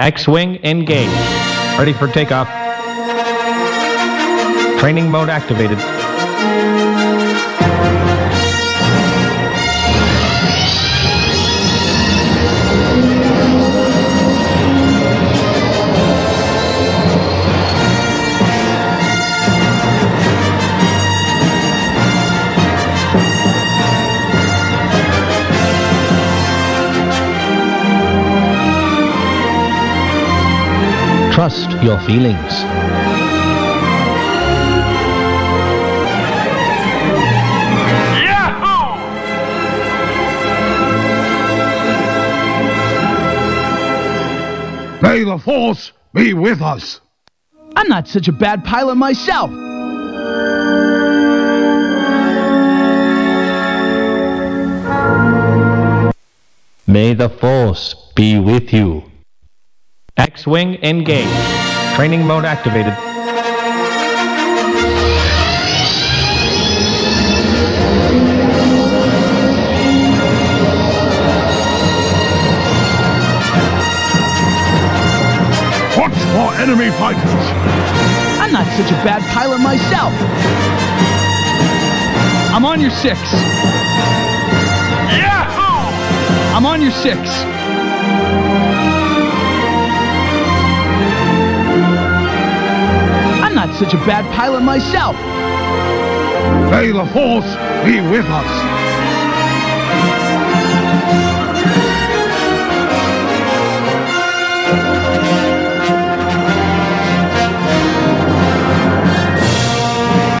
X-Wing engaged. Ready for takeoff. Training mode activated. Trust your feelings. Yahoo! May the Force be with us. I'm not such a bad pilot myself. May the Force be with you. X-Wing engaged. Training mode activated. Watch for enemy fighters. I'm not such a bad pilot myself. I'm on your six. Yahoo! I'm on your six. Such a bad pilot myself. May the Force be with us.